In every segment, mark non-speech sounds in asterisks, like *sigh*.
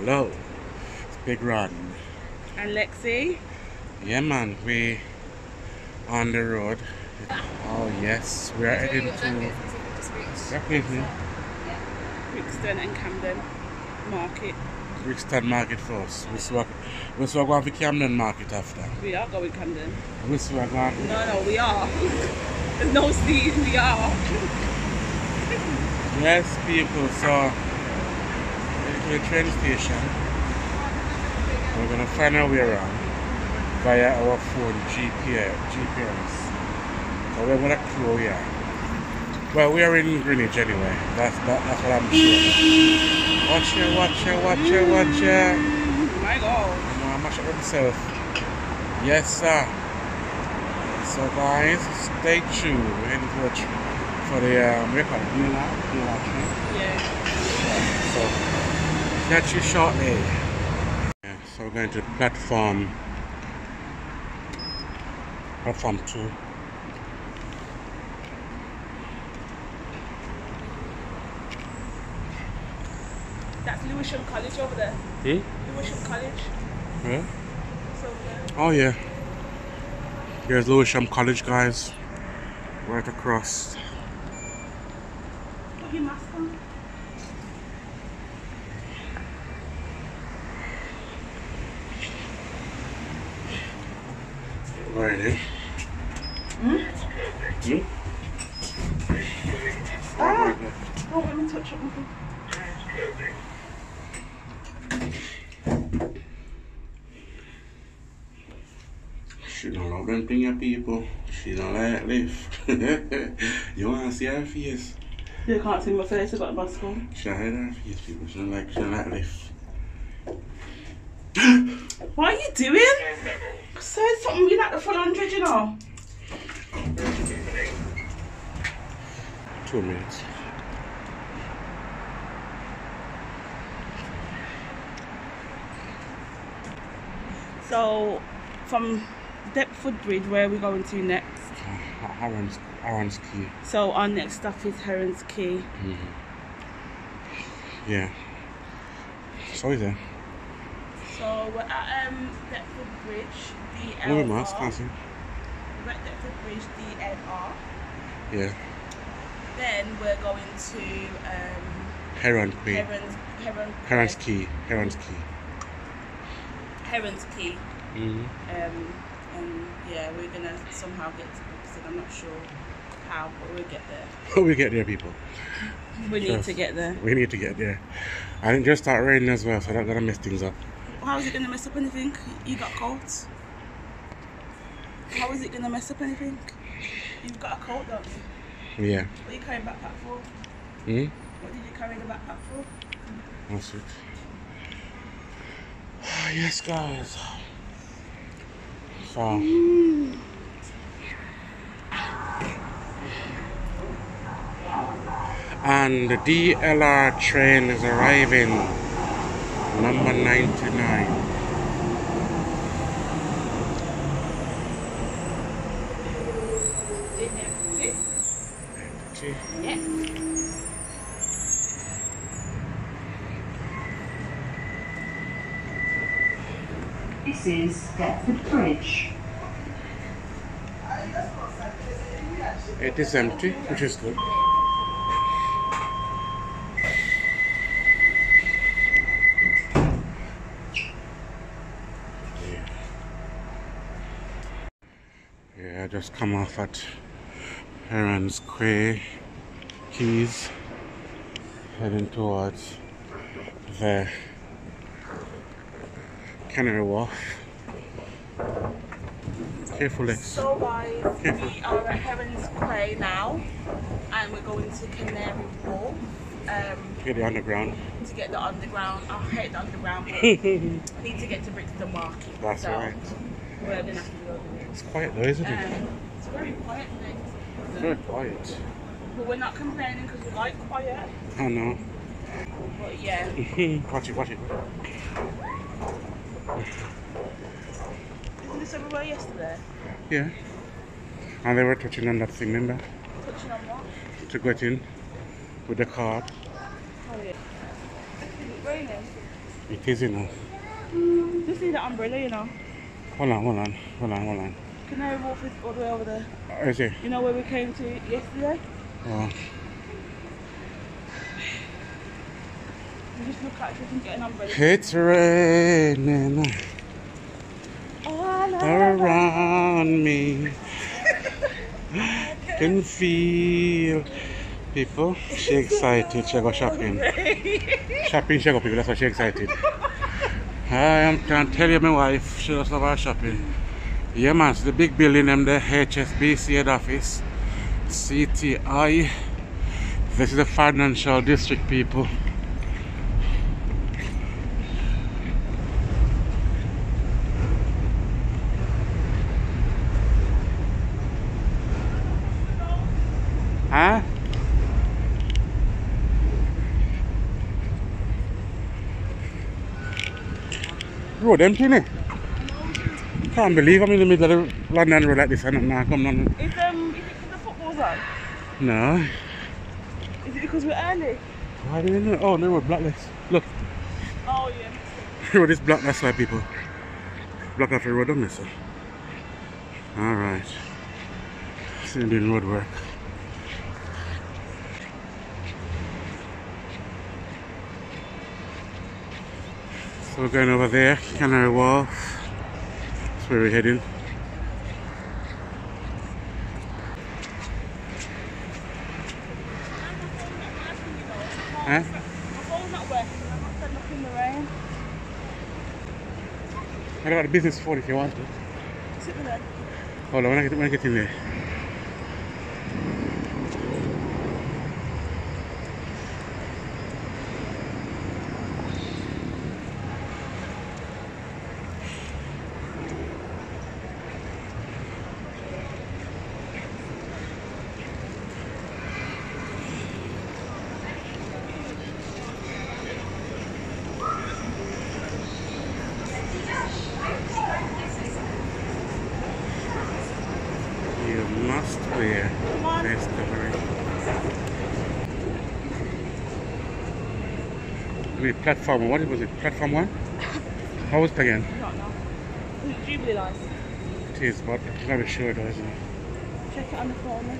Hello, it's Big Ron. And Lexi. Yeah, man, we on the road. Oh yes, we are heading to definitely Brixton and Camden Market. Brixton Market first. We swap, we going for Camden Market after. We are going Camden. We swap going. No, no, we are. *laughs* There's no Steve, we are. Yes, people. So to the train station. We're gonna find our way around via our phone GPS. GPS. So we're gonna clue we are. Well, we are in Greenwich anyway. That's that, that's what I'm sure. Watch ya, watch ya, watch ya, watch. Oh my god. You know, I'm mash up myself. Yes, sir. So guys, stay tuned. We're heading for the for the um, what do you call it? Blue Line, Blue Line train. Yeah. So catch you shortly. Yeah, so we're going to platform platform two. That's Lewisham College over there. Hmm? Lewisham College. Yeah. Oh yeah. Here's Lewisham College, guys. Right across. Put your mask on. Right in. Hmm? Ah! Oh, let me touch up. my- She don't love them thing, people. She don't like lift. you wanna see her face? You can't see my face, I've got a mask on. She don't hide her face, people. She don't like, she don't like lift. What are you doing? Say something, you're not the full hundred, you know. Two minutes. So, from Deptford Bridge, where are we going to next? Aaron's, Aaron's key. So, our next stop is Heron's Quay. Mm-hmm. Yeah. So is it? So, we're at um, Deptford Bridge, DLR. Move mask, can't see. We're at Deptford Bridge, DLR. Yeah. Then we're going to um, Heron Queen. Heron's, Heron, Heron's Quay. Heron's Quay. Heron's Quay. Mm-hmm. Um, and yeah, we're gonna somehow get to Brixton. I'm not sure how, but we'll get there. *laughs* we get there, people. We need to get there. We need to get there. And it just started raining as well, so that's gonna mess things up. How is it gonna mess up anything? You got coats. How is it gonna mess up anything? You've got a coat, don't you? Yeah. What are you carrying backpack for? Hmm? What did you carry the backpack for? That's it. yes, guys. So. And the DLR train is arriving. Number 99. See? See? This is Deptford Bridge. It is empty, which is good. Just come off at Heron's Quay Keys, heading towards the Canary Wharf. Careful, Lex. So guys, we are at Heron's Quay now, and we're going to Canary Wharf um, Get the underground. to get the underground. I hate the underground, but *laughs* I need to get to Brixton Market. That's so alright. We're gonna have to go. It's quiet though, isn't it? Um, it's very quiet today. Very quiet. But we're not complaining because we like quiet. I know. But yeah, *laughs* watch it, watch it. isn't this everywhere yesterday? Yeah. And they were touching on that thing, remember? Touching on what? To get in with the card. Oh yeah. Is it raining? It is, you know. Just see the umbrella, you know. Hold on, hold on, hold on, hold on. Canary Wharf oh, is all the way over there. It? You know where we came to yesterday? Oh, We just look at if we can get an umbrella. it's raining ah, All around me. *laughs* Can feel people. She excited. She go shopping. *laughs* shopping, she go people. That's why she excited. I am can't tell you my wife. She just love her shopping. Yeah, man. So the big building, them the HSBC head office, CTI. This is the financial district, people. Empty, ne? Can't believe I'm in the middle of the London road like this and now come on. Is um is it because the football's on? No. Is it because we're early? Why do you know? Oh, no, we're blacklist. Look, Oh yeah. road is black, that's why people block off the road on this. Alright. Them doing road work. So we're going over there, Canary Wharf. That's where we're heading. Huh? My phone's not working. I'm not set up in the rain. I got the business phone if you want it. Hold on, when I get, when I get in there. You must wear Come on. this covering. Wait, platform, what was it? Platform one? How was it again? Not now. It's Jubilee lights. It is, but I'm not sure though, isn't it? Check it on the phone.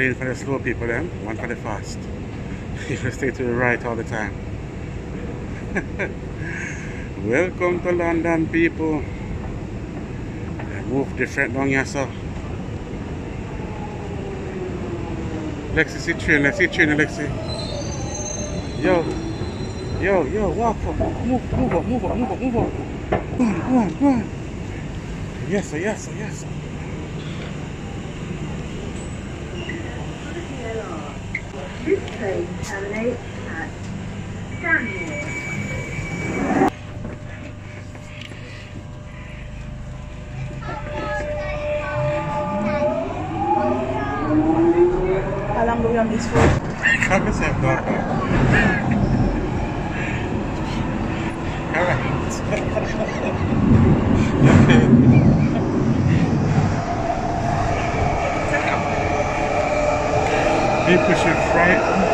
Lane for the slow people then, one for the fast. *laughs* You stay to the right all the time. *laughs* Welcome to London people. Move different down here so. Lexi see train, let's see train Lexi. Yo, yo, yo, walk for move, move up, move up, move up, move up. On, go on, go on. Yes sir, yes sir, yes sir. This train terminates at Stanmore. This for? Calm. Alright. okay.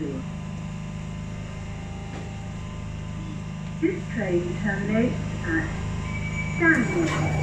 This train terminates at Stanmore.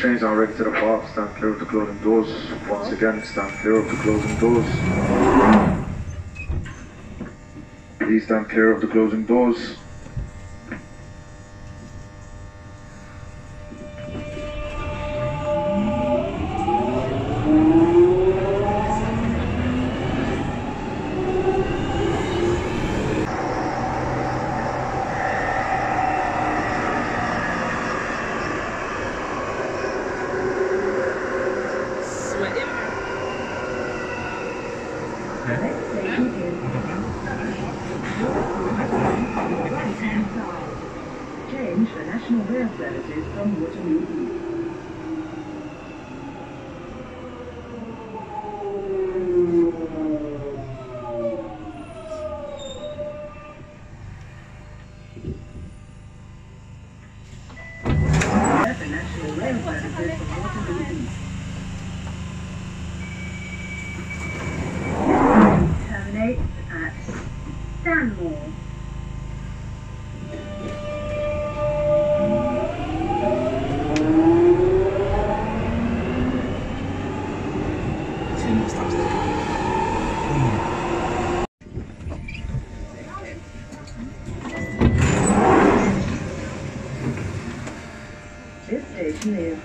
Train The train's on ready to depart. Stand clear of the closing doors. Once again, stand clear of the closing doors. Please stand clear of the closing doors. The. Change for National Rail Services from Waterloo East. For National Rail Services from Waterloo East. terminates at Stanmore. To. This station is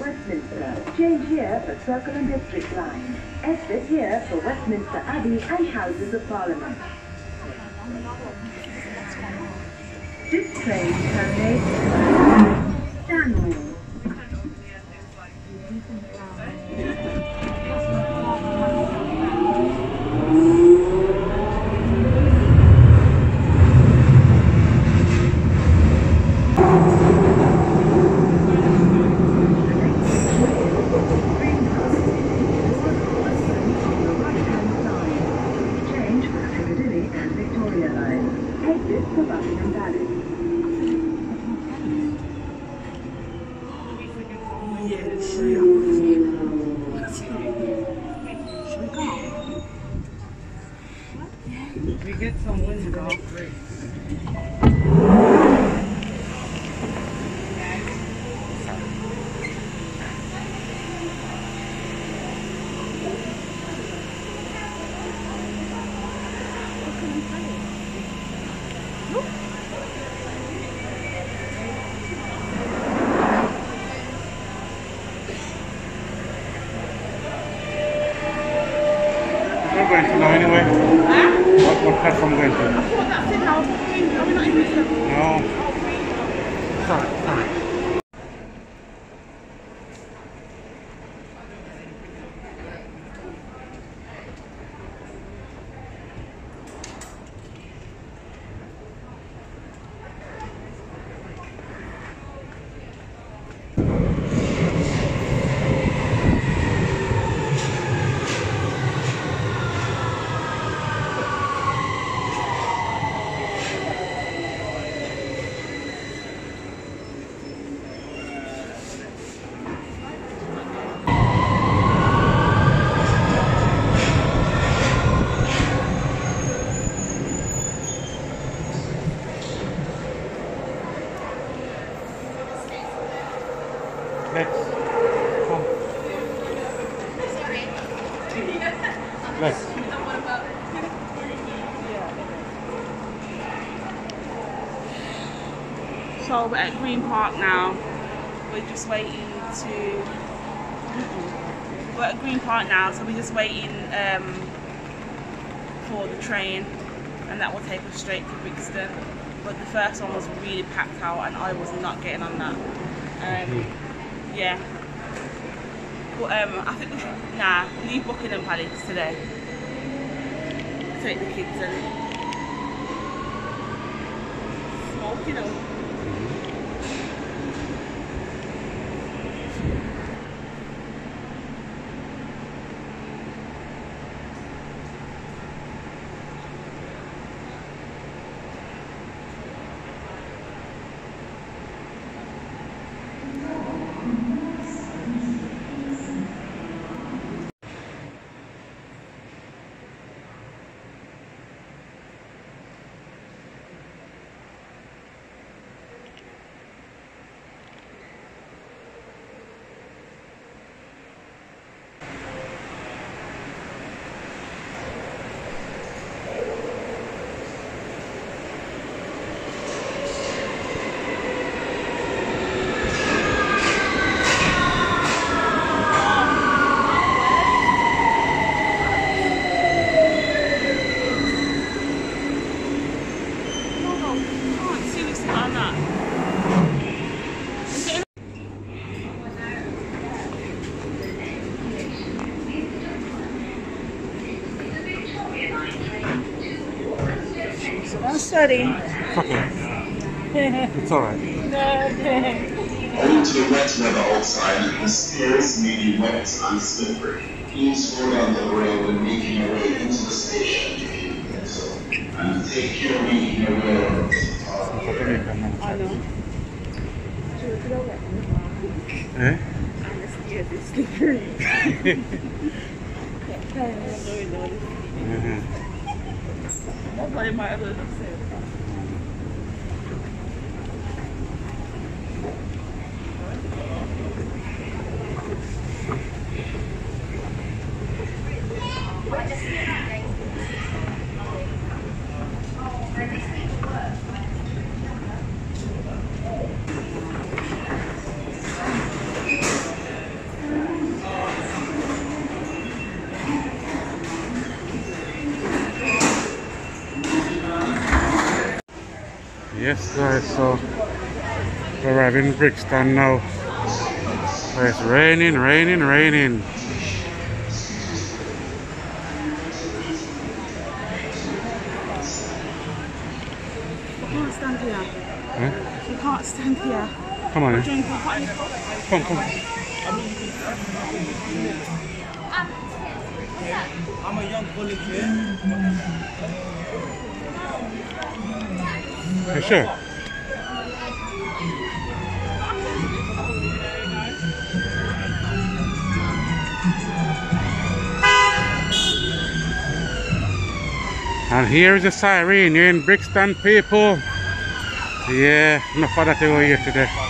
Westminster. Change here for Circle and District Line. Exit here for Westminster Abbey and Houses of Parliament. This train terminates at Stanmore. Change for the Piccadilly and Victoria Line. Exit for Buckingham Palace. We get some wind go. We're going to now anyway. What, what platform going to? That's it now. Are we not in this? No. Sorry, sorry. At Green Park now. We're just waiting to. We're at Green Park now, so we're just waiting um, for the train, and that will take us straight to Brixton. But the first one was really packed out, and I was not getting on that. Um, yeah. But um, I think we should, nah, leave Buckingham Palace today. Take the kids and smoke, you know. No, no, you can't seriously on that. Is it Don't. It's okay. It's alright. *laughs* Owing to the wet weather outside, the stairs may be wet and slippery. Please hold on the rail when making your way into the station if you can so. And take care making your way around. I know. Eh? And the stairs is slippery. Mhm. That's why my other Yes, guys, so we're arriving in Brixton now. It's raining, raining, raining. You can't stand here. Huh? You can't stand here. Come on, eh? Drink a hot cup. come, come. I'm a young volunteer. You sure? And here's the siren. You're in Brixton, people. Yeah, enough of that over here today.